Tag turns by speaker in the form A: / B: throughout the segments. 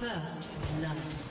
A: First love.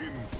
A: in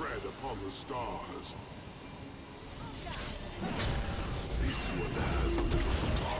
A: tread upon the stars. This one has a little spark.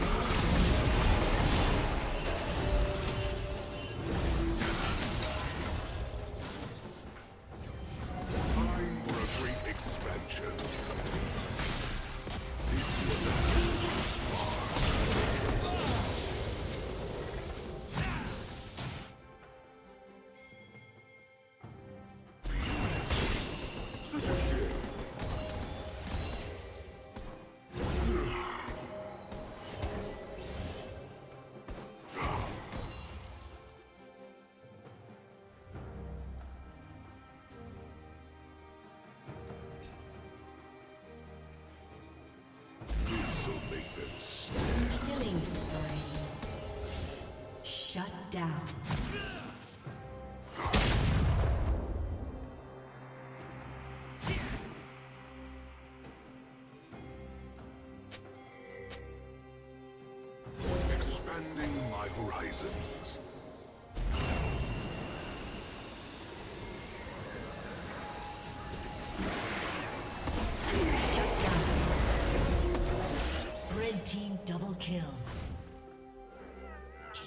A: Shut down.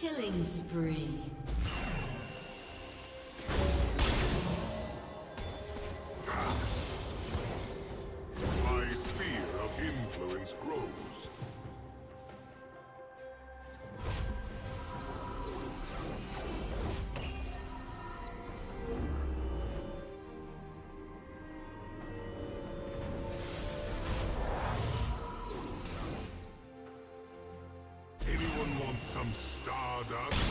A: Killing spree.
B: Stardust?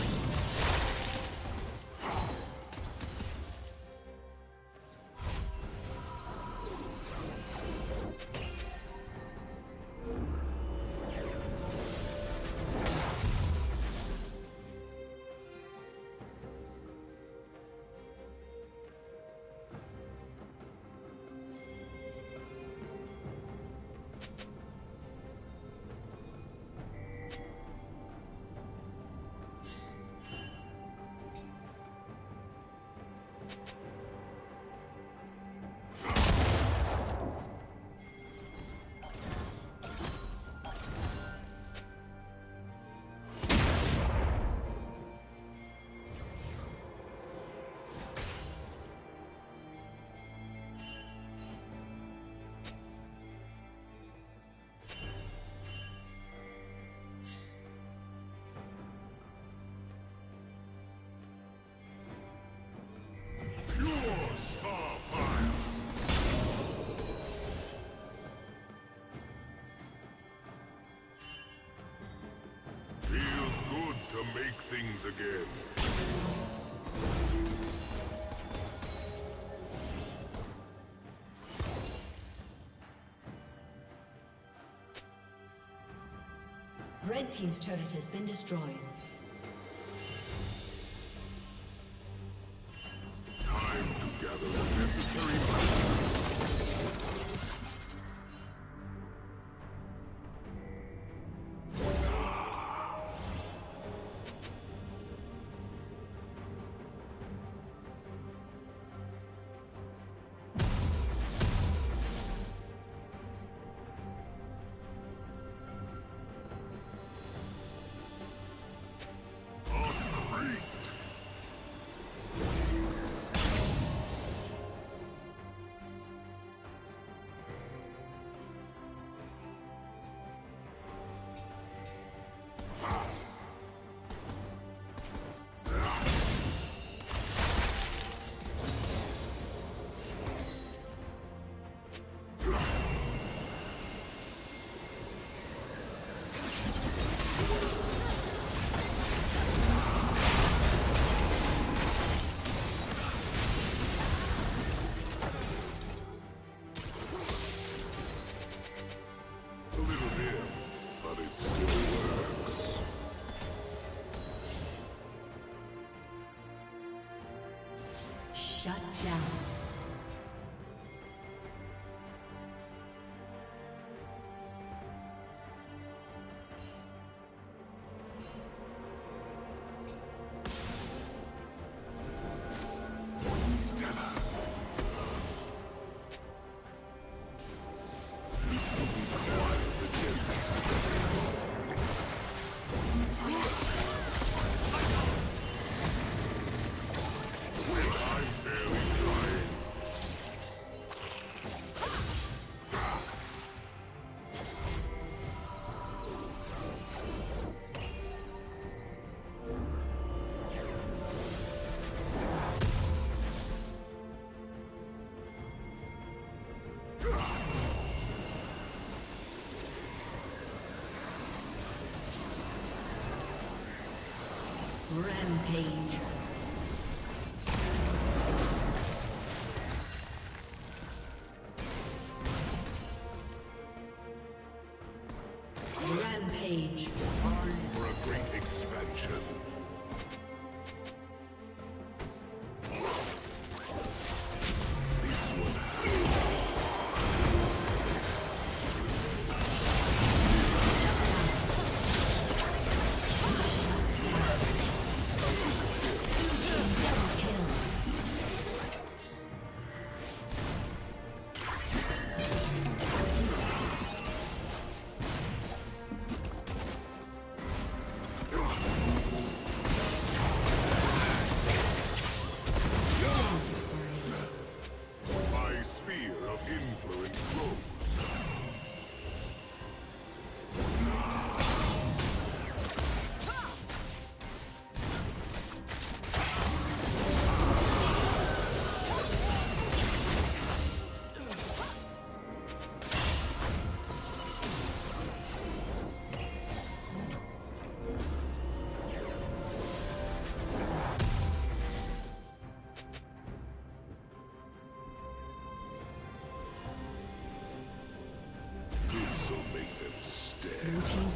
B: Again.
A: Red Team's turret has been destroyed.